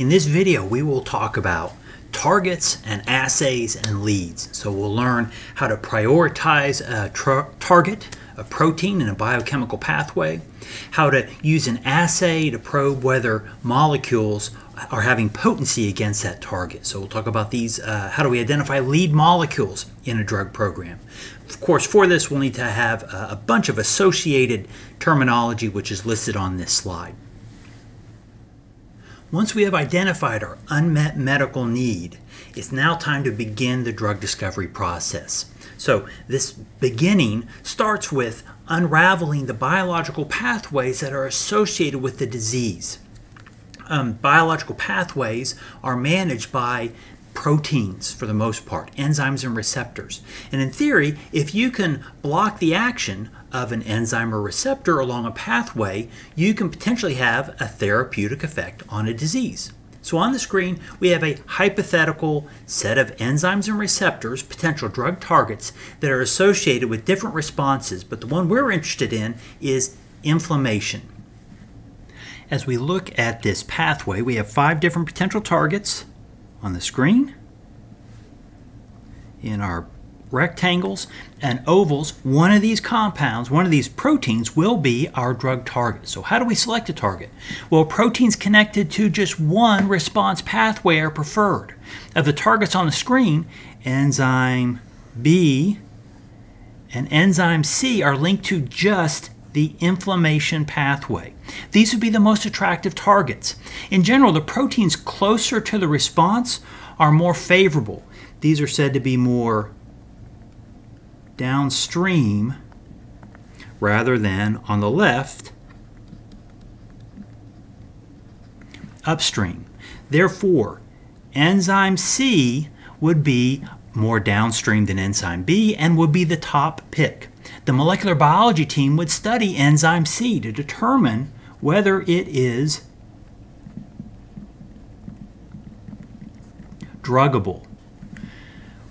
In this video, we will talk about targets and assays and leads. So we'll learn how to prioritize a target, a protein in a biochemical pathway, how to use an assay to probe whether molecules are having potency against that target. So we'll talk about these, uh, how do we identify lead molecules in a drug program. Of course, for this, we'll need to have a bunch of associated terminology, which is listed on this slide. Once we have identified our unmet medical need, it's now time to begin the drug discovery process. So this beginning starts with unraveling the biological pathways that are associated with the disease. Um, biological pathways are managed by proteins for the most part, enzymes and receptors. And in theory, if you can block the action of an enzyme or receptor along a pathway, you can potentially have a therapeutic effect on a disease. So on the screen, we have a hypothetical set of enzymes and receptors, potential drug targets, that are associated with different responses, but the one we're interested in is inflammation. As we look at this pathway, we have five different potential targets on the screen. In our rectangles and ovals, one of these compounds, one of these proteins will be our drug target. So how do we select a target? Well, proteins connected to just one response pathway are preferred. Of the targets on the screen, enzyme B and enzyme C are linked to just the inflammation pathway. These would be the most attractive targets. In general, the proteins closer to the response are more favorable. These are said to be more downstream rather than on the left upstream. Therefore, enzyme C would be more downstream than enzyme B and would be the top pick. The molecular biology team would study enzyme C to determine whether it is druggable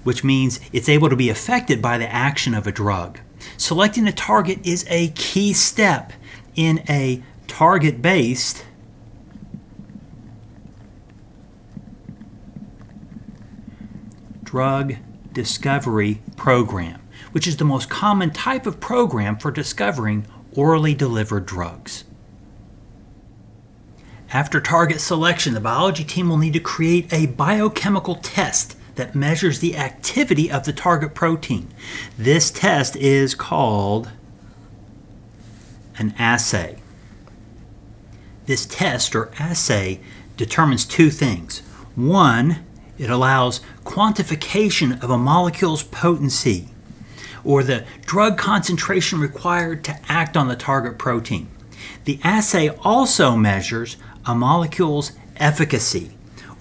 which means it's able to be affected by the action of a drug. Selecting a target is a key step in a target drug discovery program, which is the most common type of program for discovering orally delivered drugs. After target selection, the biology team will need to create a biochemical test that measures the activity of the target protein. This test is called an assay. This test or assay determines two things. One, it allows quantification of a molecule's potency or the drug concentration required to act on the target protein. The assay also measures a molecule's efficacy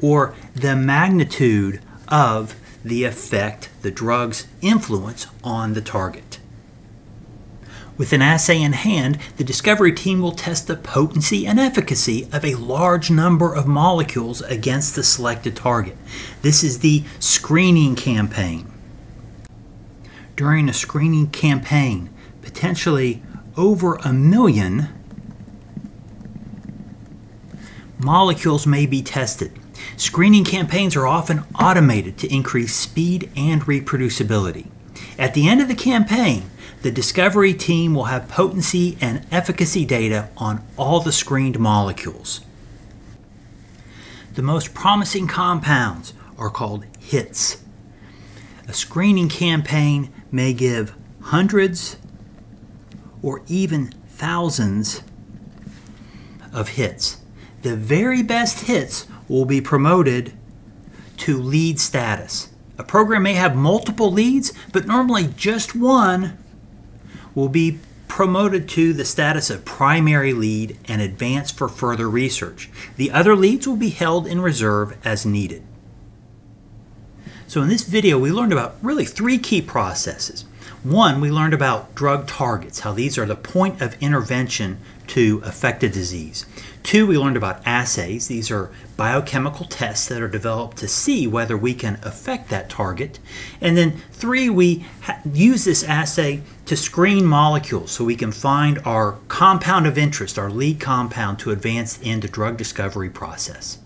or the magnitude of the effect the drug's influence on the target. With an assay in hand, the discovery team will test the potency and efficacy of a large number of molecules against the selected target. This is the screening campaign. During a screening campaign, potentially over a million molecules may be tested. Screening campaigns are often automated to increase speed and reproducibility. At the end of the campaign, the discovery team will have potency and efficacy data on all the screened molecules. The most promising compounds are called hits. A screening campaign may give hundreds or even thousands of hits. The very best hits will be promoted to lead status. A program may have multiple leads, but normally just one will be promoted to the status of primary lead and advanced for further research. The other leads will be held in reserve as needed. So in this video, we learned about really three key processes. One, we learned about drug targets, how these are the point of intervention to affect a disease. Two, we learned about assays. These are biochemical tests that are developed to see whether we can affect that target. And then three, we use this assay to screen molecules so we can find our compound of interest, our lead compound, to advance in the drug discovery process.